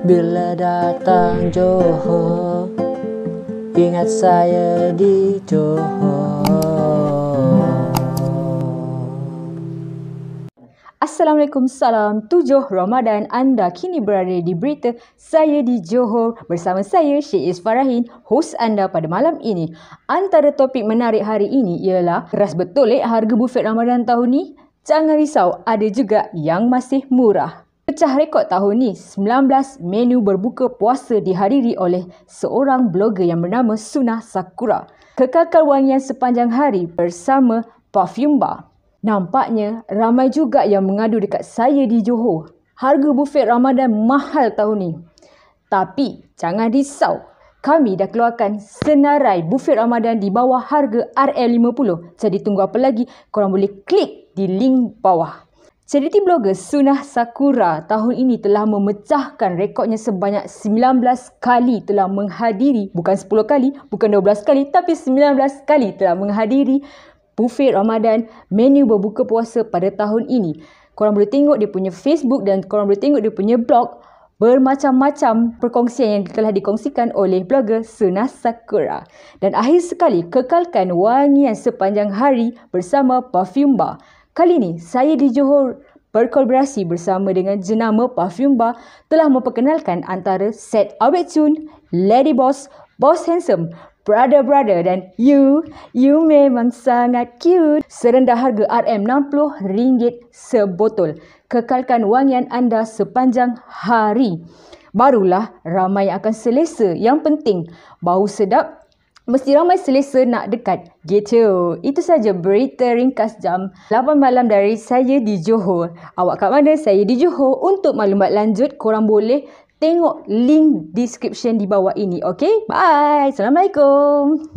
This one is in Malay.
Bila datang Johor Ingat saya di Johor. Assalamualaikum salam 7 Ramadan anda kini berada di berita saya di Johor. Bersama saya Syed Farahin host anda pada malam ini. Antara topik menarik hari ini ialah keras betul eh harga bufet Ramadan tahun ni? Jangan risau ada juga yang masih murah Pecah rekod tahun ni, 19 menu berbuka puasa dihadiri oleh seorang blogger yang bernama Suna Sakura. Kekalkan wangian sepanjang hari bersama Perfume Bar. Nampaknya ramai juga yang mengadu dekat saya di Johor. Harga bufet Ramadan mahal tahun ni. Tapi jangan risau. Kami dah keluarkan senarai bufet Ramadan di bawah harga RL50. Jadi tunggu apa lagi? Korang boleh klik di link bawah. Charity blogger Sunah Sakura tahun ini telah memecahkan rekodnya sebanyak 19 kali telah menghadiri, bukan 10 kali, bukan 12 kali, tapi 19 kali telah menghadiri buffet Ramadan menu berbuka puasa pada tahun ini. Korang boleh tengok dia punya Facebook dan korang boleh tengok dia punya blog bermacam-macam perkongsian yang telah dikongsikan oleh blogger Sunah Sakura. Dan akhir sekali, kekalkan wangian sepanjang hari bersama Perfume Bar. Kali ini saya di Johor berkolaborasi bersama dengan jenama Perfume Bar telah memperkenalkan antara set Awet Chun, Lady Boss, Boss Handsome, Brother Brother dan You, You memang sangat cute. Serendah harga RM60 sebotol. Kekalkan wangian anda sepanjang hari. Barulah ramai akan selesa. Yang penting, bau sedap Mesti ramai selesa nak dekat. Gitu. Itu saja berita ringkas jam 8 malam dari saya di Johor. Awak kat mana? Saya di Johor. Untuk maklumat lanjut, korang boleh tengok link description di bawah ini. Okay? Bye. Assalamualaikum.